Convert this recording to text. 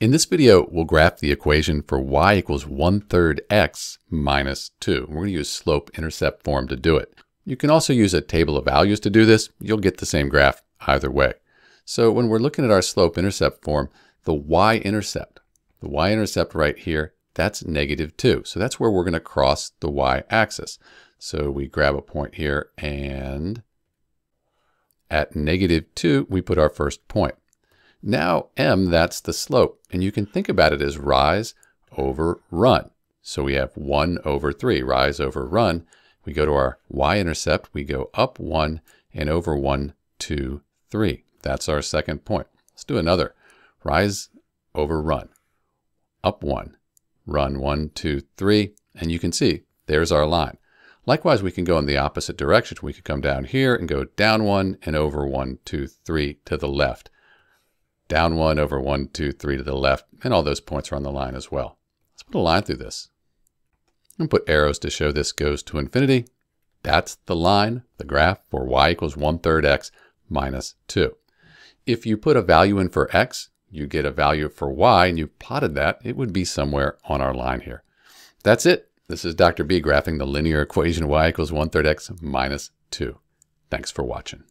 In this video, we'll graph the equation for y equals 1 third x minus 2. We're going to use slope-intercept form to do it. You can also use a table of values to do this. You'll get the same graph either way. So when we're looking at our slope-intercept form, the y-intercept, the y-intercept right here, that's negative 2. So that's where we're going to cross the y-axis. So we grab a point here and at negative 2, we put our first point. Now m, that's the slope. And you can think about it as rise over run. So we have 1 over 3, rise over run. We go to our y-intercept, we go up 1 and over 1, 2, 3. That's our second point. Let's do another. Rise over run. Up 1, run 1, 2, 3. And you can see, there's our line. Likewise, we can go in the opposite direction. We could come down here and go down 1 and over 1, 2, 3 to the left down one over one, two, three to the left, and all those points are on the line as well. Let's put a line through this. And put arrows to show this goes to infinity. That's the line, the graph for y equals 1 third x minus 2. If you put a value in for x, you get a value for y, and you plotted that, it would be somewhere on our line here. That's it. This is Dr. B graphing the linear equation y equals 1 third x minus 2. Thanks for watching.